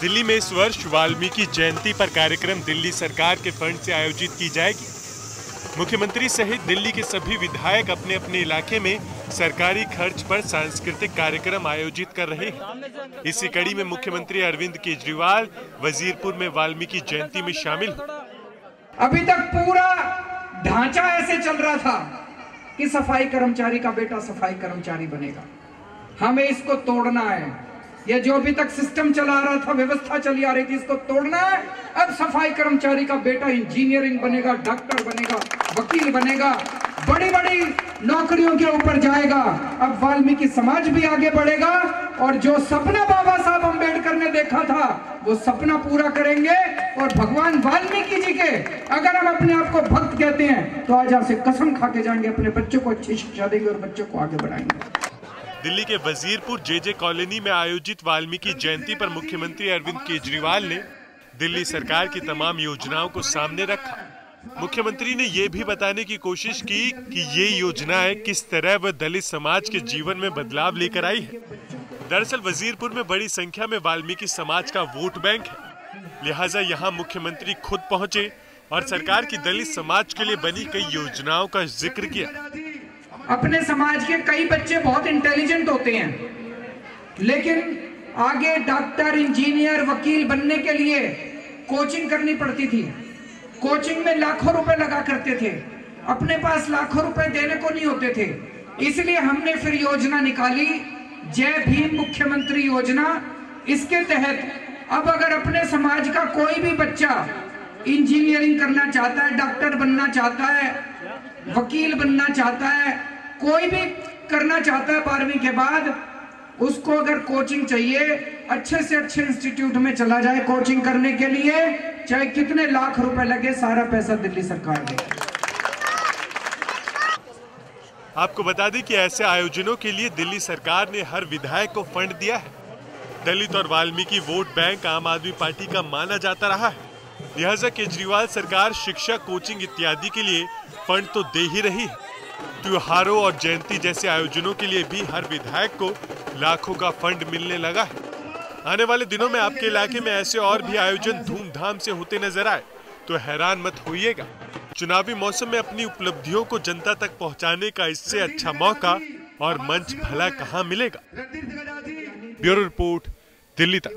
दिल्ली में इस वर्ष वाल्मीकि जयंती पर कार्यक्रम दिल्ली सरकार के फंड से आयोजित की जाएगी। मुख्यमंत्री सहित दिल्ली के सभी विधायक अपने अपने इलाके में सरकारी खर्च पर सांस्कृतिक कार्यक्रम आयोजित कर रहे हैं। इसी कड़ी में मुख्यमंत्री अरविंद केजरीवाल वजीरपुर में वाल्मीकि जयंती में शामिल अभी तक पूरा ढांचा ऐसे चल रहा था कि सफ़ाई कर्मचारी का बेटा सफ़ाई कर्मचारी बनेगा। हमें इसको तोड़ना है। ये जो अभी तक सिस्टम चला रहा था, व्यवस्था चली आ रही थी, इसको तोड़ना है। अब सफ़ाई कर्मचारी का बेटा इंजीनियरिंग बनेगा डॉक्टर बनेगा, वकील बनेगा बड़ी बड़ी नौकरियों के ऊपर जाएगा। अब वाल्मीकि समाज भी आगे बढ़ेगा, और जो सपना बाबा साहब अंबेडकर ने देखा था, वो सपना पूरा करेंगे। और भगवान वाल्मीकि जी के, अगर हम अपने आप को भक्त कहते हैं तो आज आपसे कसम खा के जाएँगे, अपने बच्चों को अच्छी शिक्षा देंगे और बच्चों को आगे बढ़ाएँगे। दिल्ली के वजीरपुर जेजे कॉलोनी में आयोजित वाल्मीकि जयंती पर मुख्यमंत्री अरविंद केजरीवाल ने दिल्ली सरकार की तमाम योजनाओं को सामने रखा। मुख्यमंत्री ने ये भी बताने की कोशिश की कि ये योजनाएँ किस तरह वह दलित समाज के जीवन में बदलाव लेकर आई है। दरअसल वजीरपुर में बड़ी संख्या में वाल्मीकि समाज का वोट बैंक है। लिहाजा यहाँ मुख्यमंत्री खुद पहुँचे और सरकार की दलित समाज के लिए बनी कई योजनाओं का ज़िक्र किया। अपने समाज के कई बच्चे बहुत इंटेलिजेंट होते हैं। लेकिन आगे डॉक्टर इंजीनियर वकील बनने के लिए कोचिंग करनी पड़ती थी। कोचिंग में लाखों रुपए लगा करते थे। अपने पास लाखों रुपए देने को नहीं होते थे। इसलिए हमने फिर योजना निकाली, जय भीम मुख्यमंत्री योजना। इसके तहत अब अगर अपने समाज का कोई भी बच्चा इंजीनियरिंग करना चाहता है डॉक्टर बनना चाहता है, वकील बनना चाहता है कोई भी करना चाहता है बारहवीं के बाद, उसको अगर कोचिंग चाहिए, अच्छे से अच्छे इंस्टीट्यूट में चला जाए कोचिंग करने के लिए, चाहे कितने लाख रुपए लगे, सारा पैसा दिल्ली सरकार दे आपको बता दें कि ऐसे आयोजनों के लिए दिल्ली सरकार ने हर विधायक को फंड दिया है। दलित और वाल्मीकि वोट बैंक आम आदमी पार्टी का माना जाता रहा है। लिहाजा केजरीवाल सरकार, शिक्षा, कोचिंग इत्यादि के लिए फंड तो दे ही रही है। त्योहारों और जयंती जैसे आयोजनों के लिए भी हर विधायक को लाखों का फंड मिलने लगा है। आने वाले दिनों में आपके इलाके में ऐसे और भी आयोजन धूमधाम से होते नज़र आए तो हैरान मत होइएगा। चुनावी मौसम में अपनी उपलब्धियों को जनता तक पहुँचाने का इससे अच्छा मौका और मंच भला कहाँ मिलेगा? ब्यूरो रिपोर्ट, दिल्ली तक।